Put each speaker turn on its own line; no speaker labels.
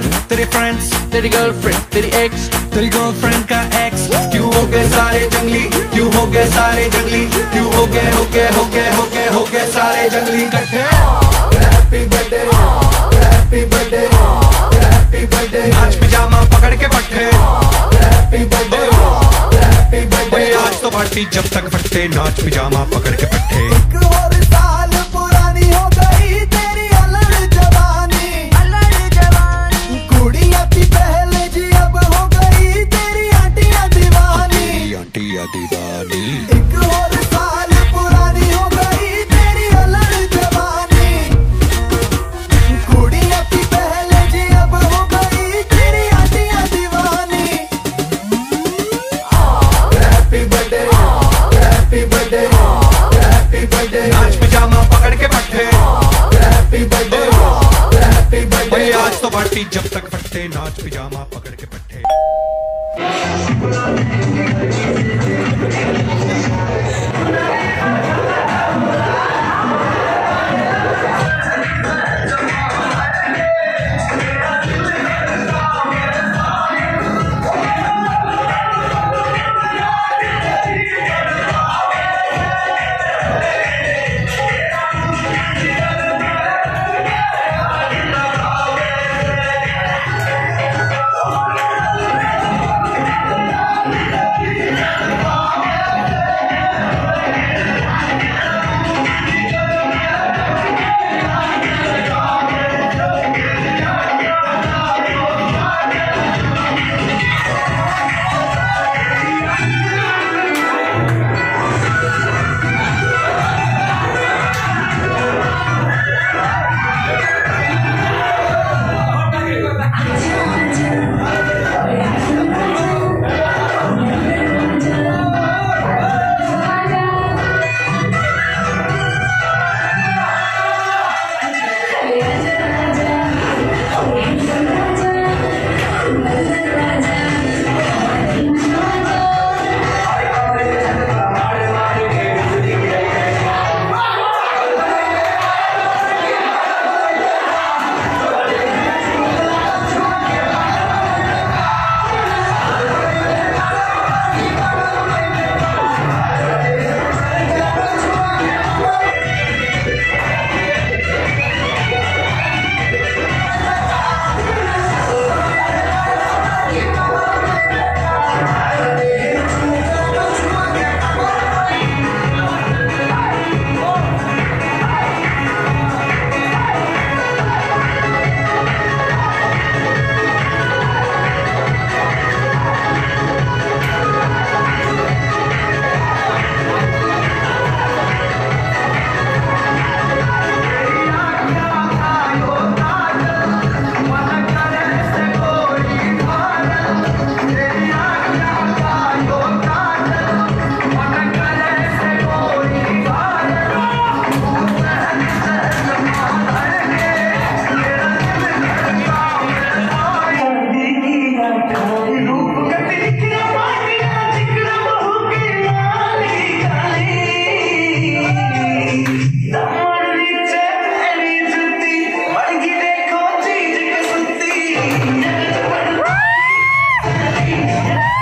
यार तेरे फ्रेंड्स तेरी गर्लफ्रेंड तेरी एक्स तेरी गर्लफ्रेंड का एक्स क्यों हो गए सारे जंगली क्यों हो गए सारे जंगली क्यों हो गए हो गए हो गए हो गए हो गए सारे जंगली इकट्ठे happy birthday happy birthday happy birthday आज पिजामा पकड़ के पट्टे हैप्पी बर्थडे हैप्पी बर्थडे आज तो पार्टी जब तक फटते नाच पिजामा पकड़ के पट्टे पार्टी जब तक फटते नाच पिजामा पकड़ के पट्टे। Yeah.